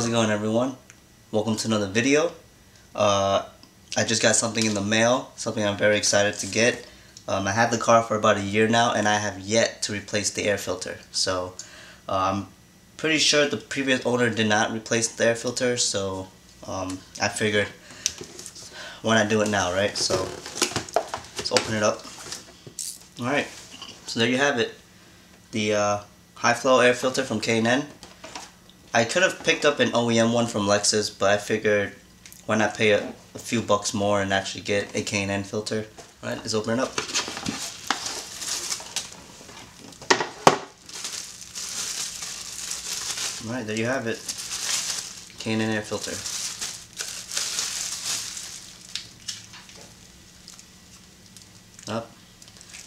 how's it going everyone? Welcome to another video. Uh, I just got something in the mail, something I'm very excited to get. Um, I had the car for about a year now and I have yet to replace the air filter. So uh, I'm pretty sure the previous owner did not replace the air filter so um, I figured why not do it now, right? So let's open it up. Alright, so there you have it. The uh, high flow air filter from K&N. I could have picked up an OEM one from Lexus, but I figured why not pay a, a few bucks more and actually get a K&N filter. Alright, let's open it up. Alright, there you have it. K&N air filter. Up.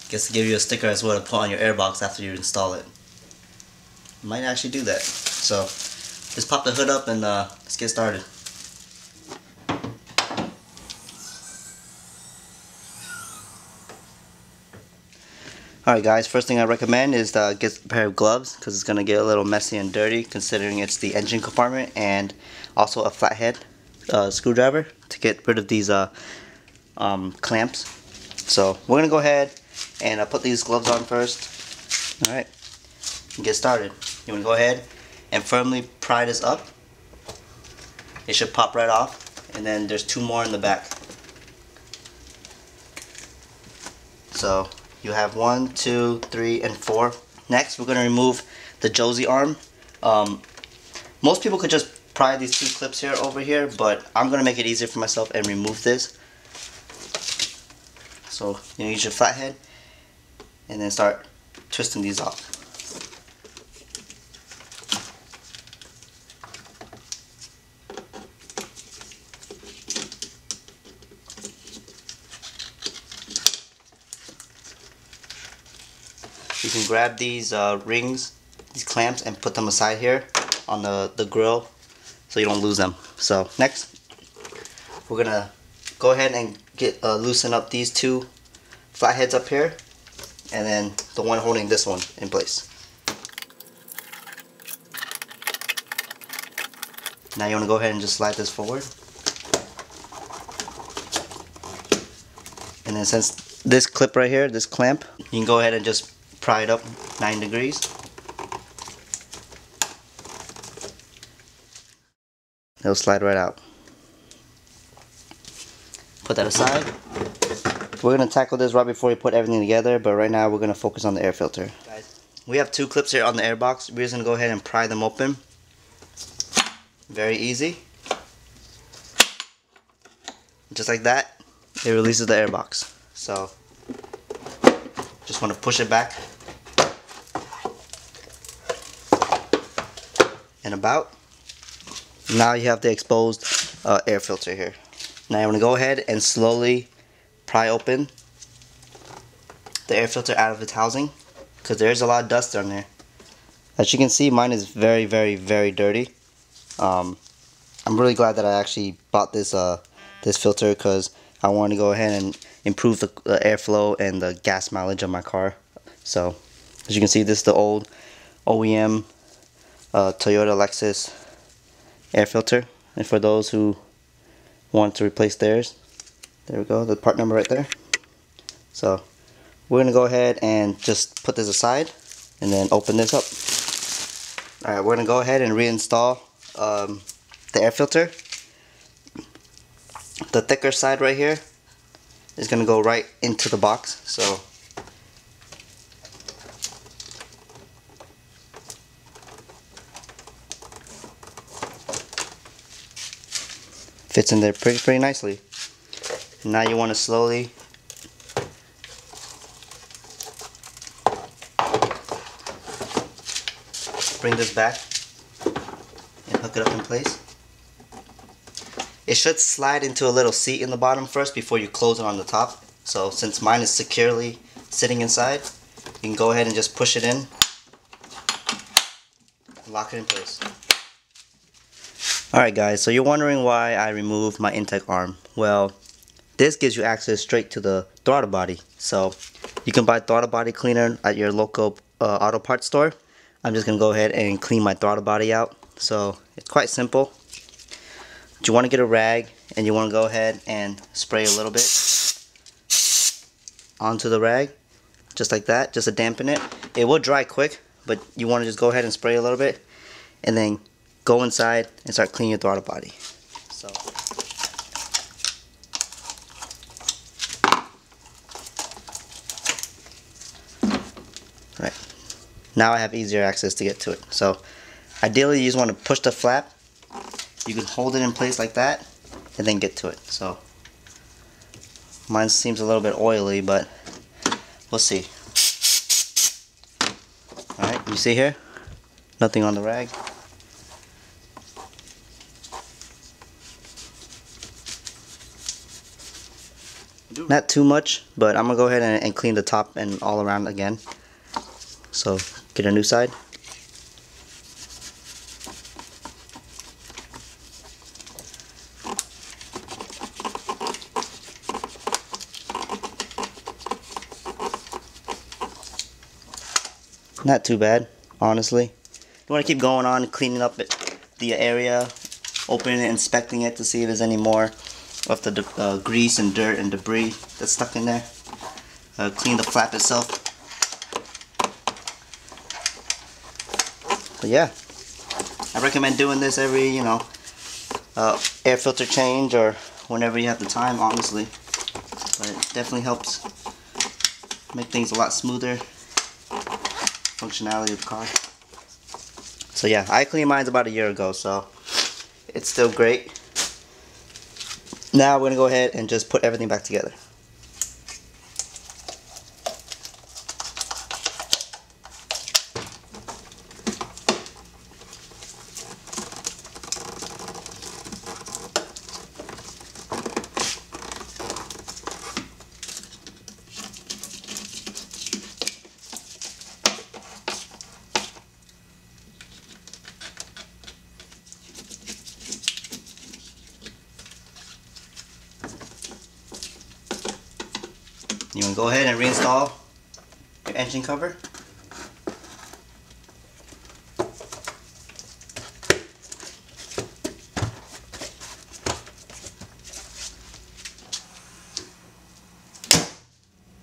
Guess to give you a sticker as well to put on your airbox after you install it. Might actually do that. So, let's pop the hood up and uh, let's get started. Alright guys, first thing I recommend is uh, get a pair of gloves because it's going to get a little messy and dirty considering it's the engine compartment and also a flathead uh, screwdriver to get rid of these uh, um, clamps. So we're going to go ahead and uh, put these gloves on first. Alright, get started. You want to go ahead and firmly pry this up. It should pop right off and then there's two more in the back. So you have one, two, three, and four. Next, we're going to remove the Josie arm. Um, most people could just pry these two clips here over here, but I'm going to make it easier for myself and remove this. So, you use your flathead and then start twisting these off. Can grab these uh, rings, these clamps, and put them aside here on the, the grill so you don't lose them. So next, we're gonna go ahead and get uh, loosen up these two flatheads up here and then the one holding this one in place. Now you want to go ahead and just slide this forward. And then since this clip right here, this clamp, you can go ahead and just pry it up 9 degrees. It'll slide right out. Put that aside. We're going to tackle this right before we put everything together, but right now we're going to focus on the air filter. Guys, we have two clips here on the air box. We're just to go ahead and pry them open. Very easy. Just like that, it releases the air box. So, just want to push it back and about. Now you have the exposed uh, air filter here. Now I'm going to go ahead and slowly pry open the air filter out of its housing because there's a lot of dust on there. As you can see mine is very very very dirty. Um, I'm really glad that I actually bought this uh, this filter because I want to go ahead and improve the, the airflow and the gas mileage of my car. So as you can see this is the old OEM uh, Toyota Lexus air filter. And for those who want to replace theirs there we go the part number right there. So we're gonna go ahead and just put this aside and then open this up. Alright we're gonna go ahead and reinstall um, the air filter. The thicker side right here is gonna go right into the box. So fits in there pretty pretty nicely. Now you want to slowly bring this back and hook it up in place. It should slide into a little seat in the bottom first before you close it on the top. So since mine is securely sitting inside you can go ahead and just push it in lock it in place Alright guys, so you're wondering why I removed my intake arm. Well, this gives you access straight to the throttle body. So you can buy throttle body cleaner at your local uh, auto parts store. I'm just going to go ahead and clean my throttle body out. So It's quite simple. But you want to get a rag and you want to go ahead and spray a little bit onto the rag just like that just to dampen it it will dry quick but you want to just go ahead and spray a little bit and then go inside and start cleaning your throttle body. So. Right. Now I have easier access to get to it. So ideally you just want to push the flap. You can hold it in place like that and then get to it. So mine seems a little bit oily but we'll see. Alright you see here? Nothing on the rag not too much but I'm gonna go ahead and, and clean the top and all around again. So get a new side. Not too bad, honestly. You want to keep going on, cleaning up the area, opening it, inspecting it to see if there's any more of the uh, grease and dirt and debris that's stuck in there. Uh, clean the flap itself. But yeah, I recommend doing this every, you know, uh, air filter change or whenever you have the time, honestly. But it definitely helps make things a lot smoother functionality of the car. So yeah, I cleaned mine about a year ago, so it's still great. Now we're gonna go ahead and just put everything back together. You to go ahead and reinstall your engine cover.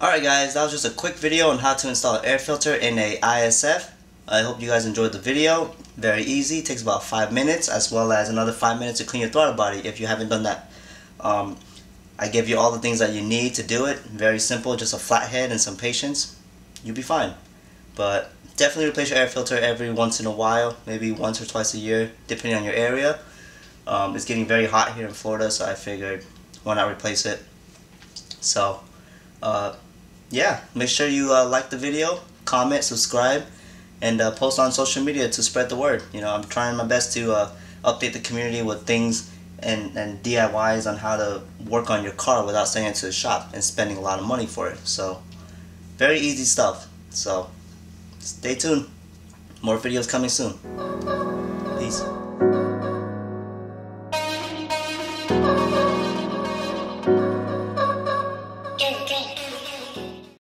Alright guys, that was just a quick video on how to install an air filter in a ISF. I hope you guys enjoyed the video. Very easy, takes about 5 minutes as well as another 5 minutes to clean your throttle body if you haven't done that. Um, I give you all the things that you need to do it. Very simple, just a flathead and some patience. You'll be fine. But definitely replace your air filter every once in a while, maybe once or twice a year, depending on your area. Um, it's getting very hot here in Florida, so I figured why not replace it. So, uh, yeah, make sure you uh, like the video, comment, subscribe, and uh, post on social media to spread the word. You know, I'm trying my best to uh, update the community with things and, and DIYs on how to work on your car without sending it to the shop and spending a lot of money for it. So, very easy stuff. So, stay tuned. More videos coming soon.